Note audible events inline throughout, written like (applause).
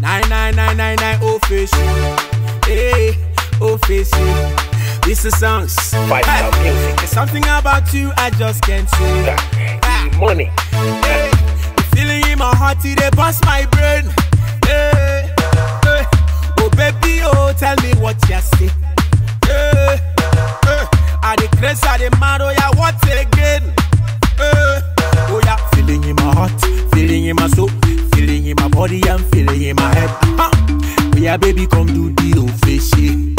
Nine nine nine nine nine oh fish. Hey, fish. This is songs. Five star music. There's something about you I just can't say. E money. Hey, the feeling in my heart, it bust my brain. Hey, hey. Oh baby, oh tell me what you say. Hey, hey. I dey craze, I dey mad, oh yeah, what again? Body, and feeling in my head. Oh yeah, baby, come do the old fishy.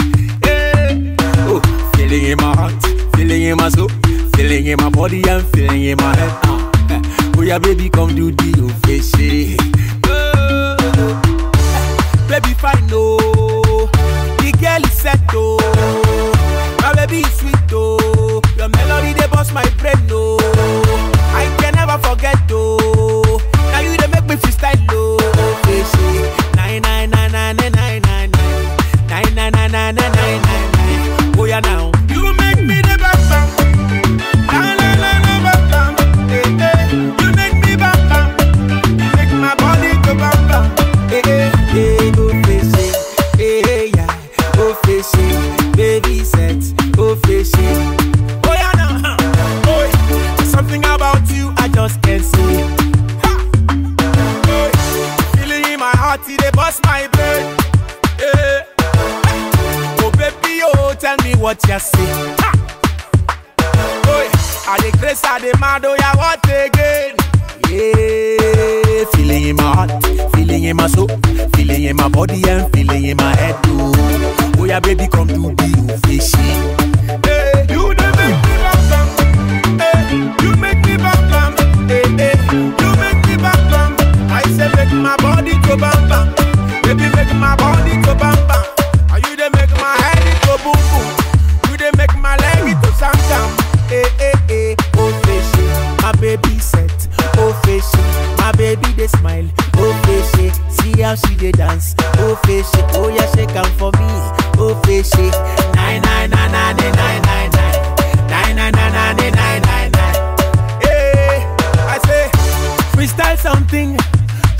Hey, oh, feeling in my heart, feeling in my soul, feeling in my body, and feeling in my head. Uh, (laughs) oh yeah, baby, come do the Ofeshe. Oh, baby, fine, no. The girl it dey bust my brain. Yeah. Oh baby, oh tell me what you. Ha! Oh, yeah. I dey craze, I dey mad, oh yeah, what again? Yeah, feeling in my heart, feeling in my soul, feeling in my body and feeling in my head too. Oh, oh yeah, baby, come to be dey smile. Oh fishy, see how she dey dance. Oh fishy, oh yeah, shake am for me. Oh fishy, nine nine nine nine nine nine nine nine nine nine nine nine nine nine nine. Hey, I say freestyle something.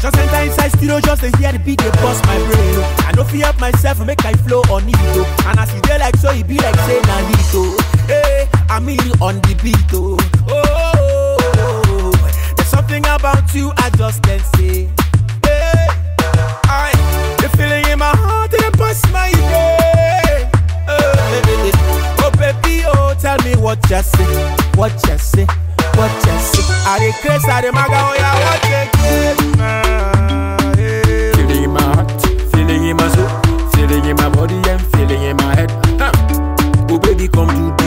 Just enter inside studio just to hear the beat dey bust my brain. oh. I no fit up myself make I flow on it oh. And as e dey like so, e be like say na it oh. Hey, I'm in on the beat oh. Oh, oh, oh something about you I just can't say. Hey, I, the feeling in my heart it pass my day. Uh, oh baby, oh tell me what you say, what you say, what you say. I request I Are the maga? What you say? Feeling in my heart, feeling in my soul, feeling in my body and feeling in my head. Huh. Oh baby, come to